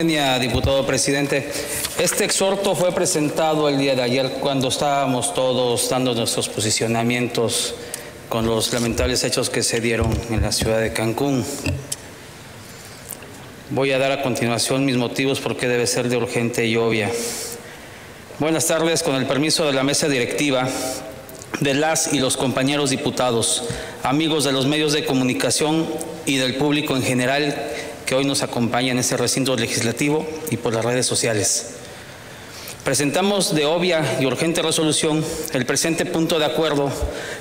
Diputado presidente, este exhorto fue presentado el día de ayer cuando estábamos todos dando nuestros posicionamientos con los lamentables hechos que se dieron en la ciudad de Cancún. Voy a dar a continuación mis motivos por qué debe ser de urgente y obvia. Buenas tardes, con el permiso de la mesa directiva, de las y los compañeros diputados, amigos de los medios de comunicación y del público en general que hoy nos acompaña en este recinto legislativo y por las redes sociales. Presentamos de obvia y urgente resolución el presente punto de acuerdo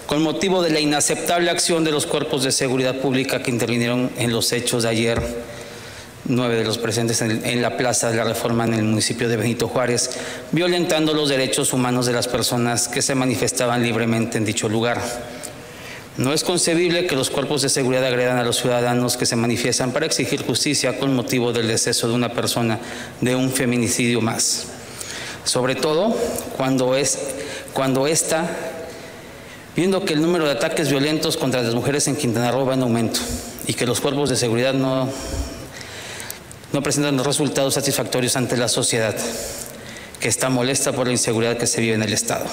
con motivo de la inaceptable acción de los cuerpos de seguridad pública que intervinieron en los hechos de ayer, nueve de los presentes en, en la Plaza de la Reforma en el municipio de Benito Juárez, violentando los derechos humanos de las personas que se manifestaban libremente en dicho lugar. No es concebible que los cuerpos de seguridad agredan a los ciudadanos que se manifiestan para exigir justicia con motivo del deceso de una persona de un feminicidio más. Sobre todo cuando es cuando viendo que el número de ataques violentos contra las mujeres en Quintana Roo va en aumento y que los cuerpos de seguridad no no presentan resultados satisfactorios ante la sociedad que está molesta por la inseguridad que se vive en el estado.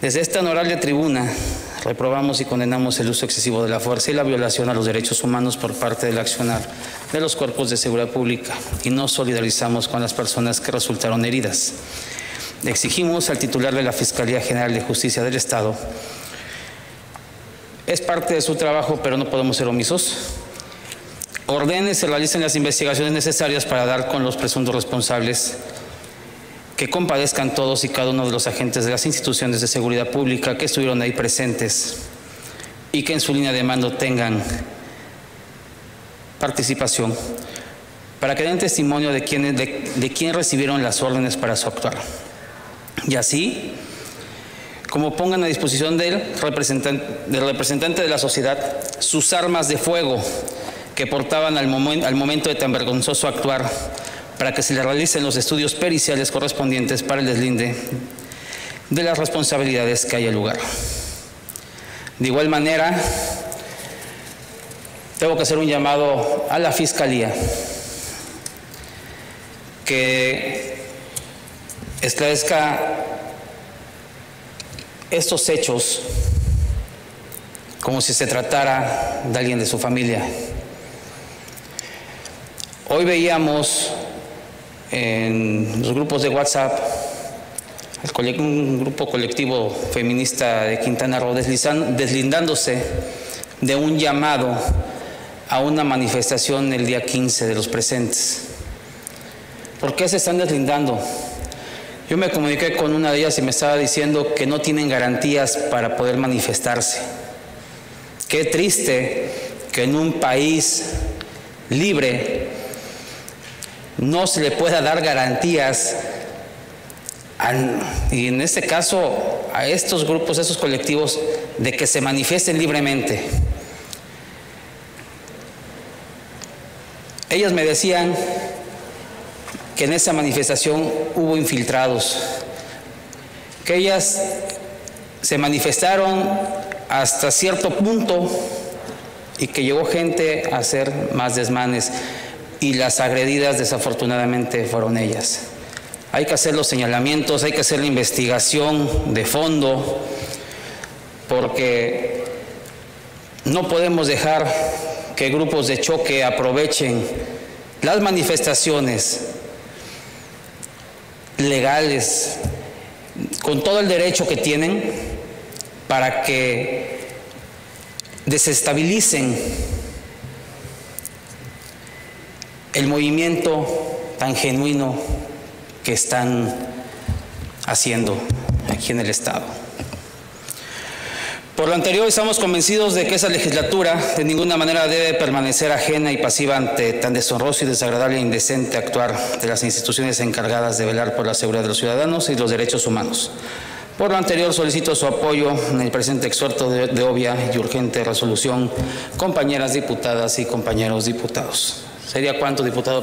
Desde esta honorable tribuna reprobamos y condenamos el uso excesivo de la fuerza y la violación a los derechos humanos por parte del accionar de los cuerpos de seguridad pública y nos solidarizamos con las personas que resultaron heridas. Exigimos al titular de la Fiscalía General de Justicia del Estado, es parte de su trabajo, pero no podemos ser omisos, ordene se realicen las investigaciones necesarias para dar con los presuntos responsables que compadezcan todos y cada uno de los agentes de las instituciones de seguridad pública que estuvieron ahí presentes y que en su línea de mando tengan participación para que den testimonio de quién, de, quién recibieron las órdenes para su actuar. Y así, como pongan a disposición del representante, del representante de la sociedad sus armas de fuego que portaban al, momen, al momento de tan vergonzoso actuar para que se le realicen los estudios periciales correspondientes para el deslinde de las responsabilidades que haya lugar. De igual manera, tengo que hacer un llamado a la Fiscalía que esclarezca estos hechos como si se tratara de alguien de su familia. Hoy veíamos en los grupos de WhatsApp, un grupo colectivo feminista de Quintana Roo deslindándose de un llamado a una manifestación el día 15 de los presentes. ¿Por qué se están deslindando? Yo me comuniqué con una de ellas y me estaba diciendo que no tienen garantías para poder manifestarse. Qué triste que en un país libre no se le pueda dar garantías, y en este caso a estos grupos, a estos colectivos, de que se manifiesten libremente. Ellas me decían que en esa manifestación hubo infiltrados, que ellas se manifestaron hasta cierto punto y que llegó gente a hacer más desmanes y las agredidas desafortunadamente fueron ellas. Hay que hacer los señalamientos, hay que hacer la investigación de fondo, porque no podemos dejar que grupos de choque aprovechen las manifestaciones legales con todo el derecho que tienen para que desestabilicen el movimiento tan genuino que están haciendo aquí en el Estado. Por lo anterior, estamos convencidos de que esa legislatura de ninguna manera debe permanecer ajena y pasiva ante tan deshonroso y desagradable e indecente actuar de las instituciones encargadas de velar por la seguridad de los ciudadanos y los derechos humanos. Por lo anterior, solicito su apoyo en el presente exhorto de, de obvia y urgente resolución, compañeras diputadas y compañeros diputados. ¿Sería cuánto, diputado?